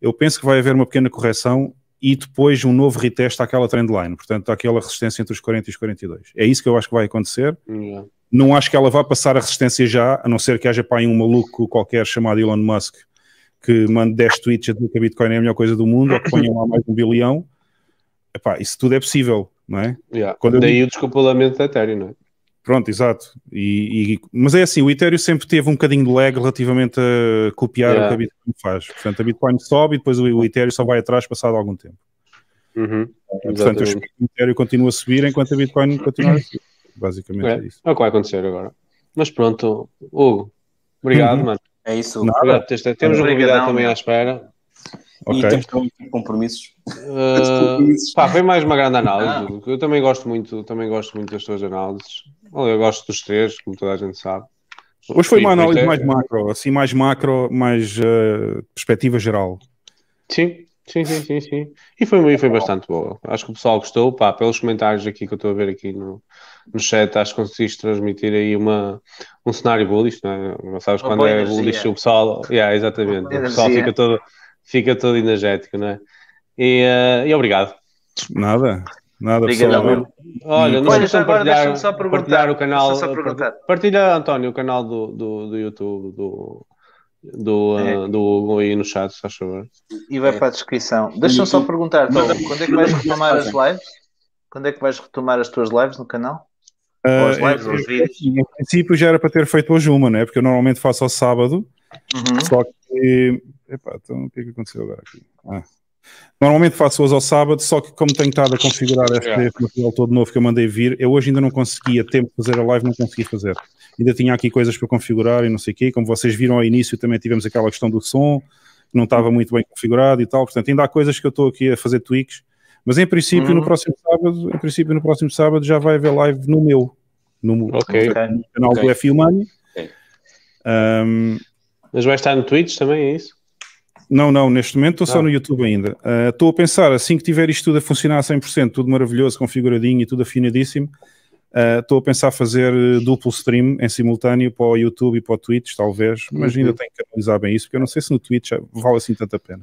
eu penso que vai haver uma pequena correção e depois um novo reteste àquela trendline, portanto, àquela resistência entre os 40 e os 42. É isso que eu acho que vai acontecer. Yeah. Não acho que ela vá passar a resistência já, a não ser que haja para aí um maluco qualquer chamado Elon Musk que mande 10 tweets a dizer que a Bitcoin é a melhor coisa do mundo ou que ponham lá mais um bilhão. Epá, isso tudo é possível, não é? Yeah. Daí digo... o descopulamento da Ethereum, não é? Pronto, exato. E, e, mas é assim, o Ethereum sempre teve um bocadinho de lag relativamente a copiar yeah. o que a Bitcoin faz. Portanto, a Bitcoin sobe e depois o, o Ethereum só vai atrás passado algum tempo. Uhum. Portanto, o Ethereum continua a subir enquanto a Bitcoin continua a subir. Basicamente é, é isso. É o que vai acontecer agora. Mas pronto, Hugo, obrigado, uhum. mano. É isso. Obrigado, temos um convidado também à espera. Okay. E temos também compromissos. Uh, pá, foi mais uma grande análise. Ah. Eu também gosto muito, também gosto muito das tuas análises. Eu gosto dos três, como toda a gente sabe. Hoje foi uma análise mais macro, assim, mais macro, mais uh, perspectiva geral. Sim, sim, sim, sim, sim. E foi, foi bastante boa. Acho que o pessoal gostou, pá, pelos comentários aqui que eu estou a ver aqui no, no chat, acho que conseguiste transmitir aí uma, um cenário bullish, não é? Não sabes uma quando é energia. bullish o pessoal, yeah, exatamente, o pessoal fica todo, fica todo energético, não é? E, uh, e obrigado. Nada. Nada, Obrigado, Olha, não se partilhar, só partilhar o canal. Partilha, António, o canal do, do, do YouTube do, do, é. uh, do Hugo aí no chat, se faz favor. E vai para a descrição. Deixa-me só perguntar, então, quando é que vais retomar as lives? Quando é que vais retomar as tuas lives no canal? Uh, as lives, ou os vídeos? Em princípio já era para ter feito hoje uma, né? Porque eu normalmente faço ao sábado. Uhum. Só que. Epá, então o que é que aconteceu agora aqui? Ah. Normalmente faço-as ao sábado, só que como tenho estado a configurar este, este material todo novo que eu mandei vir, eu hoje ainda não conseguia tempo de fazer a live, não consegui fazer. Ainda tinha aqui coisas para configurar e não sei o quê. Como vocês viram ao início, também tivemos aquela questão do som, que não estava muito bem configurado e tal. Portanto, ainda há coisas que eu estou aqui a fazer tweaks. Mas em princípio, uhum. no próximo sábado, em princípio, no próximo sábado já vai haver live no meu, no, okay. no canal okay. do F Money. Okay. Um, Mas vai estar no Twitch também, é isso? Não, não, neste momento estou só no YouTube ainda. Uh, estou a pensar, assim que tiver isto tudo a funcionar a 100%, tudo maravilhoso, configuradinho e tudo afinadíssimo, uh, estou a pensar fazer duplo stream em simultâneo para o YouTube e para o Twitch, talvez, mas ainda uhum. tenho que analisar bem isso, porque eu não sei se no Twitch vale assim tanta pena.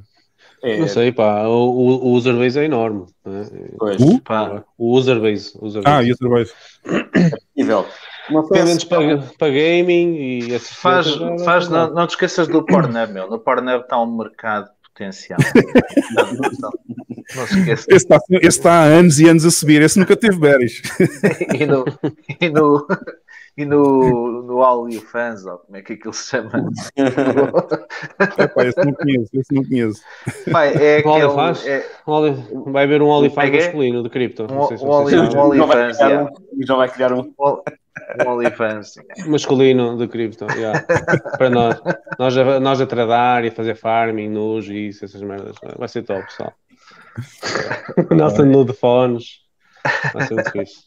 É, não sei, pá, o, o user base é enorme. Né? Pois, uh? pá, o user base. User base. Ah, user base. É possível. Uma para, para gaming e faz, faz não, não te esqueças do Pornhub, meu. No Pornhub está um mercado potencial. não, não se esqueça. Esse está, esse está há anos e anos a subir, esse nunca teve berries. e no, e no, e no, no OnlyFans, ou como é que aquilo se chama? é pá, esse não conheço, esse não conheço. Pai, é aquele, OnlyFans? É... Vai haver um OnlyFans masculino de cripto. Um, se um, um OnlyFans, já vai criar um. Um OnlyFans. Masculino de cripto, yeah. para nós. Nós a, nós a tradar e a fazer farming, nus e isso, essas merdas. Vai ser top, pessoal. Nossa nude phones. Vai ser muito fixe.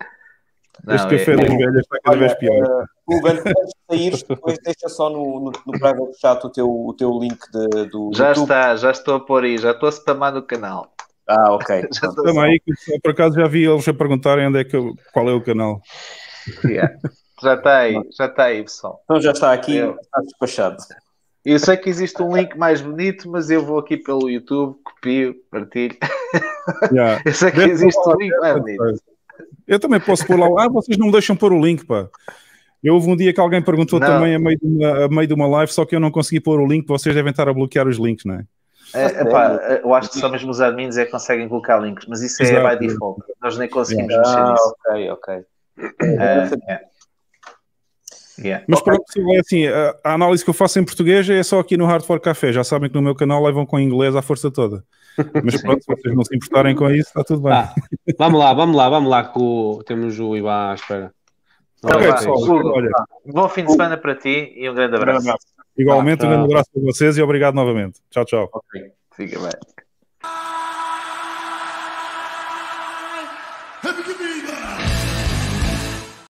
Não, este café é, das velhas está cada vez pior. Hugo, antes de sair, depois deixa só no, no, no private chat o teu, o teu link de, do. Já YouTube. está, já estou a pôr aí, já estou a spamar no canal. Ah, ok. Também, por acaso já vi eles a perguntarem onde é que, qual é o canal. Yeah. Já está aí, já está aí, pessoal. Então já está aqui, eu... está despachado. Eu sei que existe um link mais bonito, mas eu vou aqui pelo YouTube, copio, partilho. Yeah. Eu sei que existe um link mais bonito. Eu também posso pôr lá. Ah, vocês não me deixam pôr o link, pá. Eu houve um dia que alguém perguntou não. também a meio, de uma, a meio de uma live, só que eu não consegui pôr o link, vocês devem estar a bloquear os links, não é? É, epá, eu acho que só mesmo os admins é que conseguem colocar links, mas isso é Exato. by default. Nós nem conseguimos yeah. mexer ah, nisso. Ok, ok. É, é. Yeah. Mas okay. pronto, é assim, a, a, análise que eu faço em português é só aqui no Hardcore Café. Já sabem que no meu canal levam com inglês à força toda. Mas pronto, se vocês não se importarem com isso, está tudo bem. Ah, vamos lá, vamos lá, vamos lá, que o, temos o Iba à espera. Então, okay, pessoal, olha, bom fim de semana para ti e um grande abraço. Igualmente, ah, um grande abraço para vocês e obrigado novamente. Tchau, tchau. Ok, fica bem.